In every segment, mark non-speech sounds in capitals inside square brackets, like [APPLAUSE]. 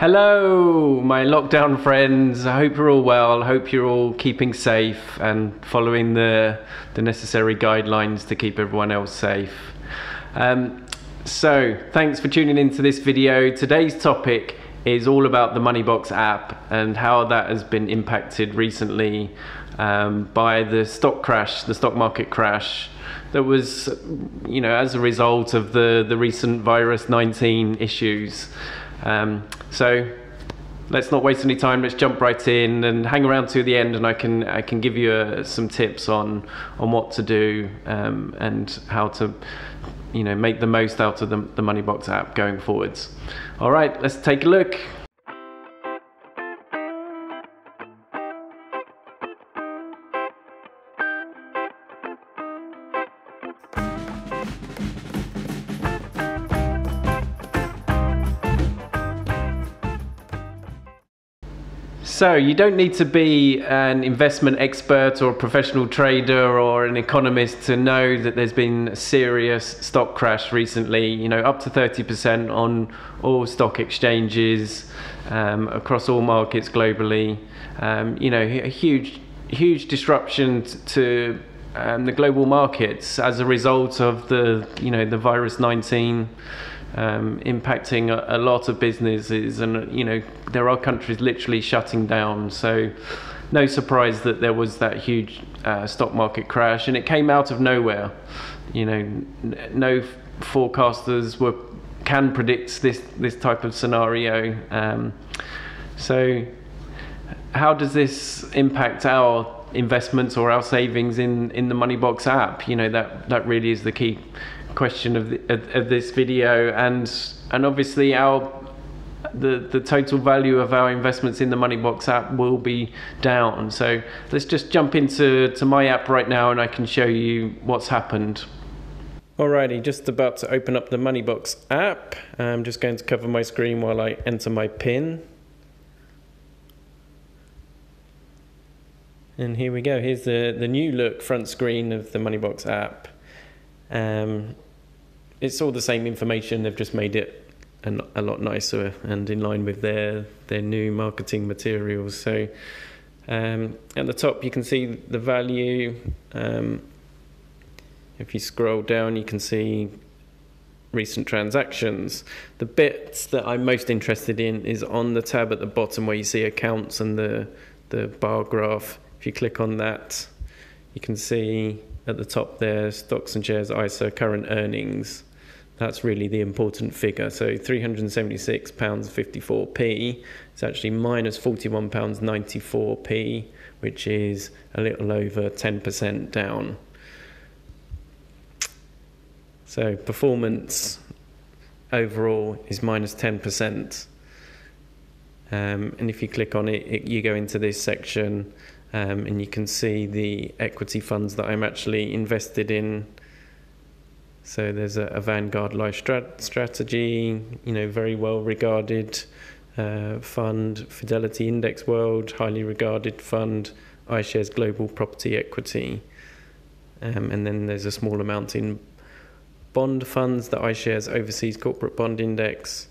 Hello, my lockdown friends. I hope you're all well. I hope you're all keeping safe and following the, the necessary guidelines to keep everyone else safe. Um, so, thanks for tuning into this video. Today's topic is all about the Moneybox app and how that has been impacted recently um, by the stock crash, the stock market crash that was, you know, as a result of the, the recent virus 19 issues. Um, so let's not waste any time. Let's jump right in and hang around to the end, and I can I can give you uh, some tips on on what to do um, and how to you know make the most out of the, the Moneybox app going forwards. All right, let's take a look. So you don't need to be an investment expert or a professional trader or an economist to know that there's been a serious stock crash recently. You know, up to 30% on all stock exchanges um, across all markets globally. Um, you know, a huge, huge disruption to um, the global markets as a result of the, you know, the virus 19 um, impacting a, a, lot of businesses, and you know there are countries literally shutting down. So no surprise that there was that huge uh, stock market crash, and it came out of nowhere. You know, n- no forecasters were can predict this this type of scenario. Um, so how does this impact our investments or our savings in in the Moneybox app? You know that that really is the key question of, the, of, of this video and and obviously our the, the total value of our investments in the Moneybox app will be down. So let's just jump into to my app right now and I can show you what's happened. Alrighty, just about to open up the Moneybox app. I'm just going to cover my screen while I enter my PIN. And here we go. Here's the, the new look front screen of the Moneybox app. Um, it's all the same information. They've just made it a, a lot nicer and in line with their their new marketing materials. So um, at the top, you can see the value. Um, if you scroll down, you can see recent transactions. The bits that I'm most interested in is on the tab at the bottom where you see accounts and the the bar graph. If you click on that, you can see at the top there, stocks and shares ISA current earnings. That's really the important figure. So £376.54p is actually minus £41.94p, which is a little over 10% down. So performance overall is minus 10%. Um, and if you click on it, it, you go into this section um, and you can see the equity funds that I'm actually invested in. So there's a, a Vanguard Life strat- Strategy, you know, very well regarded uh, fund, Fidelity Index World, highly regarded fund, iShares Global Property Equity. Um, and then there's a small amount in bond funds, the iShares Overseas Corporate Bond Index.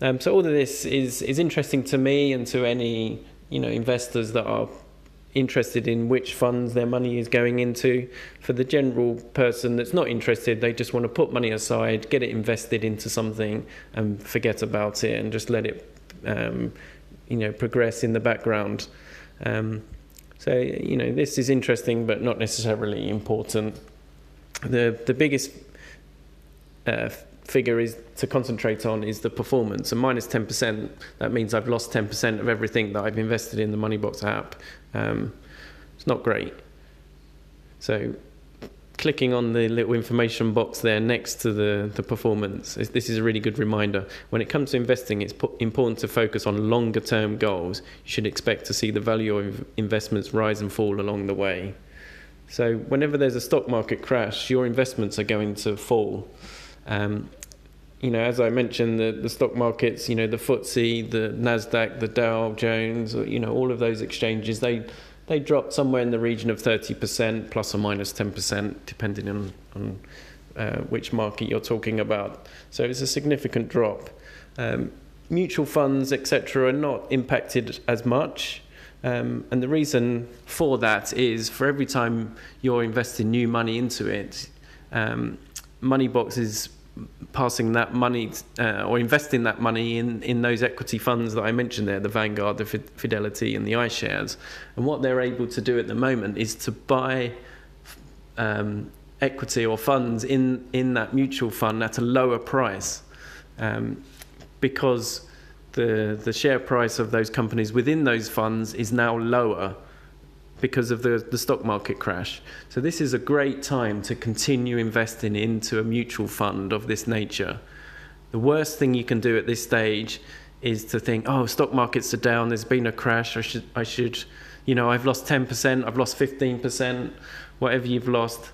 Um, so all of this is is interesting to me and to any you know investors that are interested in which funds their money is going into. For the general person that's not interested, they just want to put money aside, get it invested into something, and forget about it, and just let it, um, you know, progress in the background. Um, so you know, this is interesting, but not necessarily important. The the biggest uh, figure is to concentrate on is the performance. And minus 10%, that means I've lost 10% of everything that I've invested in the Moneybox app. Um, it's not great. So clicking on the little information box there next to the, the performance, this is a really good reminder. When it comes to investing, it's important to focus on longer term goals. You should expect to see the value of investments rise and fall along the way. So whenever there's a stock market crash, your investments are going to fall. Um, you know, as I mentioned, the, the stock markets, you know, the FTSE, the Nasdaq, the Dow Jones, you know, all of those exchanges, they they dropped somewhere in the region of 30% plus or minus 10%, depending on, on uh, which market you're talking about. So it's a significant drop. Um, mutual funds, etc., are not impacted as much. Um, and the reason for that is for every time you're investing new money into it, um, Moneybox is passing that money uh, or investing that money in, in those equity funds that I mentioned there, the Vanguard, the Fidelity, and the iShares. And what they're able to do at the moment is to buy um, equity or funds in, in that mutual fund at a lower price um, because the, the share price of those companies within those funds is now lower because of the, the stock market crash. So this is a great time to continue investing into a mutual fund of this nature. The worst thing you can do at this stage is to think, oh, stock markets are down, there's been a crash, I should, I should, you know, I've lost 10%, I've lost 15%, whatever you've lost.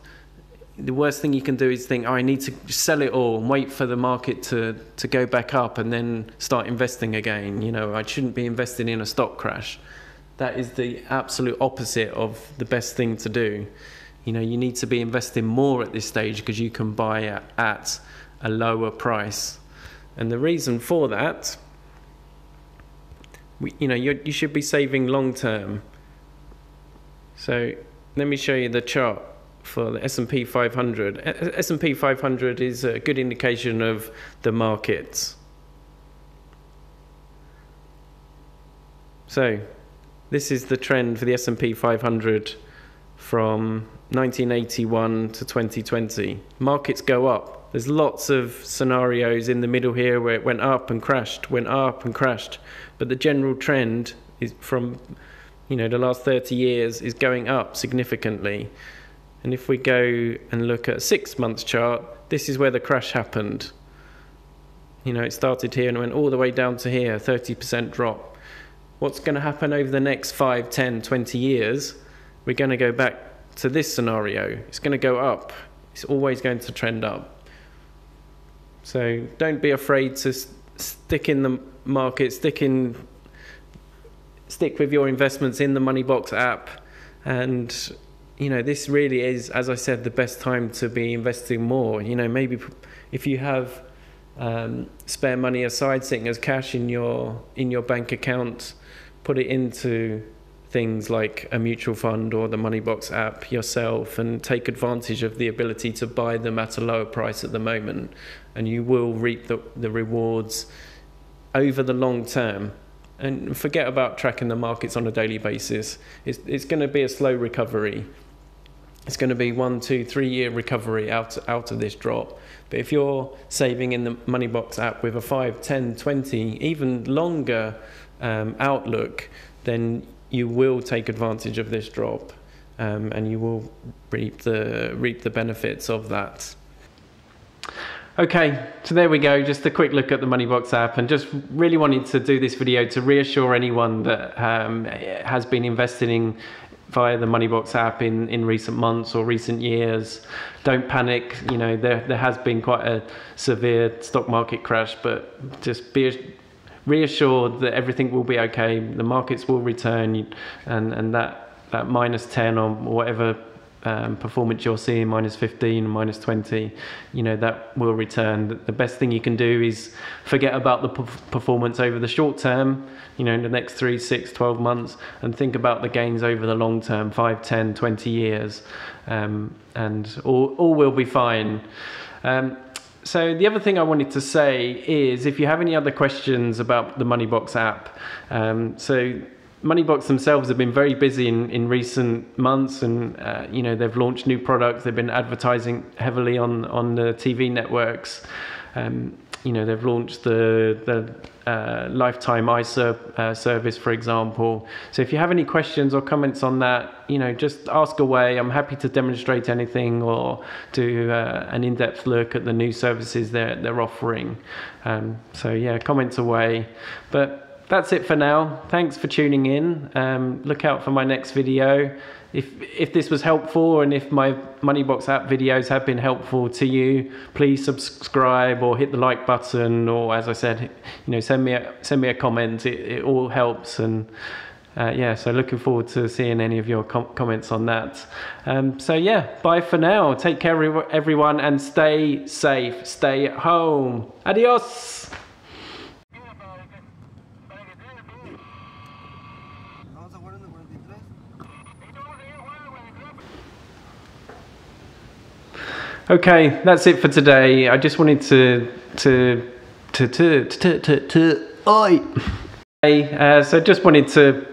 The worst thing you can do is think, oh, I need to sell it all and wait for the market to, to go back up and then start investing again. You know, I shouldn't be investing in a stock crash that is the absolute opposite of the best thing to do. You know, you need to be investing more at this stage because you can buy at, at a lower price. And the reason for that, we, you know, you should be saving long term. So let me show you the chart for the S&P 500. S&P 500 is a good indication of the markets. So this is the trend for the S&P 500 from 1981 to 2020. Markets go up. There's lots of scenarios in the middle here where it went up and crashed, went up and crashed, but the general trend is from you know the last 30 years is going up significantly. And if we go and look at a 6 months chart, this is where the crash happened. You know, it started here and went all the way down to here, 30% drop what's going to happen over the next 5, 10, 20 years, we're going to go back to this scenario. It's going to go up. It's always going to trend up. So don't be afraid to stick in the market, stick in, stick with your investments in the Moneybox app, and you know this really is, as I said, the best time to be investing more. You know, maybe if you have um, spare money aside, sitting as cash in your in your bank account put it into things like a mutual fund or the Moneybox app yourself and take advantage of the ability to buy them at a lower price at the moment. And you will reap the, the rewards over the long term. And forget about tracking the markets on a daily basis. It's, it's going to be a slow recovery. It's going to be one, two, three year recovery out, out of this drop. But if you're saving in the Moneybox app with a 5, 10, 20, even longer um, outlook, then you will take advantage of this drop, um, and you will reap the reap the benefits of that. Okay, so there we go. Just a quick look at the Moneybox app, and just really wanted to do this video to reassure anyone that um, has been investing via the Moneybox app in, in recent months or recent years. Don't panic. You know there there has been quite a severe stock market crash, but just be reassured that everything will be okay, the markets will return, and, and that, that minus 10 or whatever um, performance you're seeing, minus 15, minus 20, you know, that will return. The best thing you can do is forget about the performance over the short term, you know, in the next three, six, 12 months, and think about the gains over the long term, 5, 10, 20 years, um, and all, all will be fine. Um, so the other thing I wanted to say is if you have any other questions about the Moneybox app, um, so Moneybox themselves have been very busy in, in recent months, and uh, you know they've launched new products. They've been advertising heavily on on the TV networks. Um, you know they've launched the the uh, lifetime ISA uh, service, for example. So if you have any questions or comments on that, you know, just ask away. I'm happy to demonstrate anything or do uh, an in-depth look at the new services they're they're offering. Um, so yeah, comments away. But that's it for now. Thanks for tuning in. Um, look out for my next video if if this was helpful and if my Moneybox app videos have been helpful to you, please subscribe or hit the like button, or as I said, you know, send me a send me a comment. It, it all helps, and uh, yeah, so looking forward to seeing any of your com comments on that. Um, so yeah, bye for now. Take care, everyone, and stay safe. Stay at home. Adios. Okay, that's it for today. I just wanted to to to to to to, to, to oi. [LAUGHS] Uh, so just wanted to